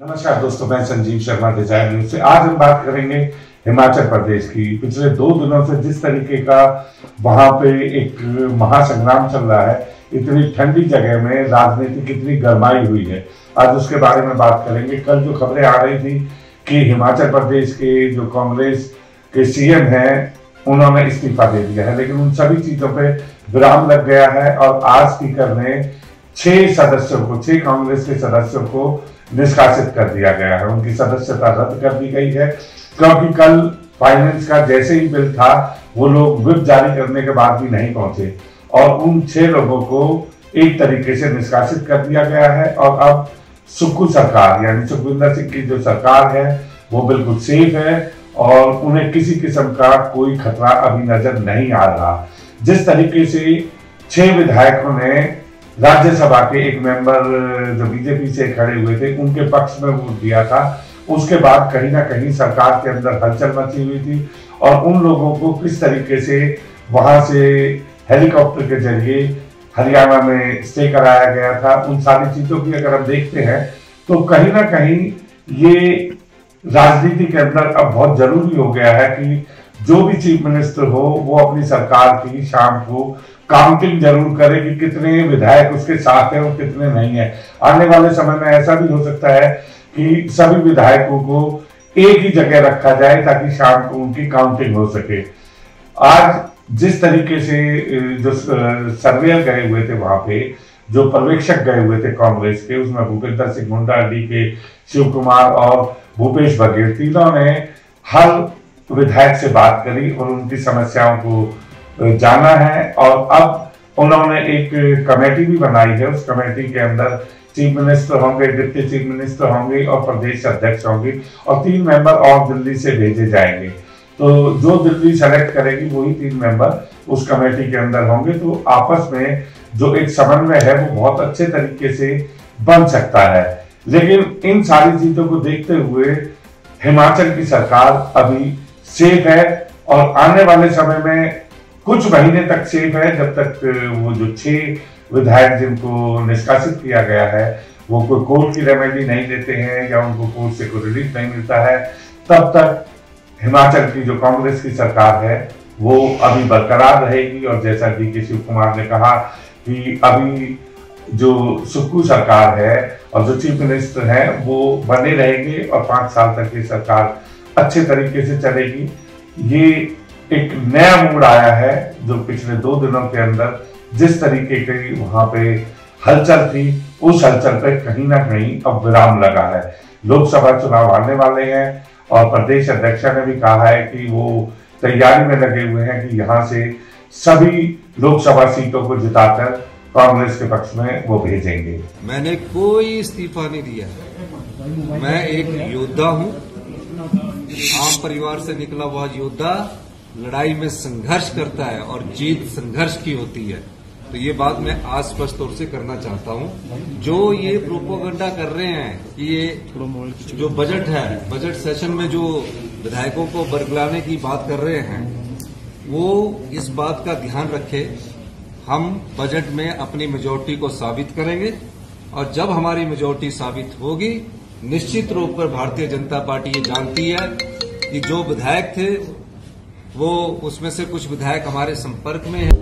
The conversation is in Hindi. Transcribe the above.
नमस्कार दोस्तों, मैं संजीव शर्मा, डिज़ाइन न्यूज़ से आज हम बात करेंगे हिमाचल प्रदेश की। पिछले दो दिनों से जिस तरीके का वहाँ पे एक महासंग्राम चल रहा है, इतनी ठंडी जगह में राजनीति कितनी गरमाई हुई है, आज उसके बारे में बात करेंगे। कल जो खबरें आ रही थी कि हिमाचल प्रदेश के जो कांग्रेस के सीएम हैं, उन्होंने इस्तीफा दे दिया है, लेकिन उन सभी चीज़ों पे विराम लग गया है और आज स्पीकर ने छह सदस्यों को, छह कांग्रेस के सदस्यों को निष्कासित कर दिया गया है। उनकी सदस्यता रद्द कर दी गई है। क्योंकि कल फाइनेंस का जैसे ही बिल था, वो लोग विप जारी करने के बाद भी नहीं पहुँचे। और उन छह लोगों को एक तरीके से निष्कासित कर दिया गया है। और अब सुक्खू सरकार, यानी सुखविंदर सिंह की जो सरकार है, वो बिल्कुल सेफ़ है और उन्हें किसी किस्म का कोई खतरा अभी नज़र नहीं आ रहा। जिस तरीके से छह विधायकों ने राज्यसभा के एक मेंबर जो बीजेपी से खड़े हुए थे, उनके पक्ष में वोट दिया था। उसके बाद कहीं ना कहीं सरकार के अंदर हलचल मची हुई थी और उन लोगों को किस तरीके से वहाँ से हेलीकॉप्टर के ज़रिए हरियाणा में स्टे कराया गया था, उन सारी चीज़ों की अगर हम देखते हैं तो कहीं ना कहीं ये राजनीति के अंदर अब बहुत ज़रूरी हो गया है कि जो भी चीफ मिनिस्टर हो, वो अपनी सरकार की शाम को काउंटिंग ज़रूर करे कि कितने विधायक उसके साथ हैं और कितने नहीं है। आने वाले समय में ऐसा भी हो सकता है कि सभी विधायकों को एक ही जगह रखा जाए ताकि शाम को उनकी काउंटिंग हो सके। आज जिस तरीके से जो सर्वेयर गए हुए थे वहाँ पे, जो पर्यवेक्षक गए हुए थे कांग्रेस के, उसमें भूपेंद्र सिंह मुंडा डी के शिव कुमार और भूपेश बघेल, तीनों ने हर विधायक से बात करी और उनकी समस्याओं को जाना है और अब उन्होंने एक कमेटी भी बनाई है। उस कमेटी के अंदर चीफ मिनिस्टर होंगे, डिप्टी चीफ मिनिस्टर होंगे और प्रदेश अध्यक्ष होंगे और तीन मेंबर और दिल्ली से भेजे जाएँगे। तो जो दिल्ली सेलेक्ट करेगी, वही तीन मेंबर उस कमेटी के अंदर होंगे। तो आपस में जो एक समन्वय है, वो बहुत अच्छे तरीके से बन सकता है। लेकिन इन सारी चीज़ों को देखते हुए हिमाचल की सरकार अभी सेफ़ है और आने वाले समय में कुछ महीने तक सेफ़ है, जब तक वो जो छह विधायक जिनको निष्कासित किया गया है, वो कोई कोर्ट की रेमेडी नहीं देते हैं या उनको कोर्ट से कोई रिलीफ नहीं मिलता है, तब तक हिमाचल की जो कांग्रेस की सरकार है, वो अभी बरकरार रहेगी और जैसा डी के शिव कुमार ने कहा कि अभी जो सुक्कू सरकार है और जो चीफ मिनिस्टर है, वो बने रहेंगे और पाँच साल तक ये सरकार अच्छे तरीके से चलेगी। ये एक नया मूड आया है जो पिछले दो दिनों के अंदर जिस तरीके की वहाँ पे हलचल थी, उस हलचल पे कहीं ना कहीं अब विराम लगा है। लोकसभा चुनाव आने वाले हैं और प्रदेश अध्यक्ष ने भी कहा है कि वो तैयारी में लगे हुए हैं कि यहाँ से सभी लोकसभा सीटों को जिताकर कांग्रेस के पक्ष में वो भेजेंगे। मैंने कोई इस्तीफा नहीं दिया। मैं एक योद्धा हूँ। आम परिवार से निकला हुआ योद्धा लड़ाई में संघर्ष करता है और जीत संघर्ष की होती है। तो ये बात मैं आज स्पष्ट तौर से करना चाहता हूँ। जो ये प्रोपोगंडा कर रहे हैं कि ये जो बजट है, बजट सेशन में जो विधायकों को बरगलाने की बात कर रहे हैं, वो इस बात का ध्यान रखे, हम बजट में अपनी मेजोरिटी को साबित करेंगे और जब हमारी मेजोरिटी साबित होगी निश्चित रूप पर भारतीय जनता पार्टी ये जानती है कि जो विधायक थे, वो उसमें से कुछ विधायक हमारे संपर्क में हैं।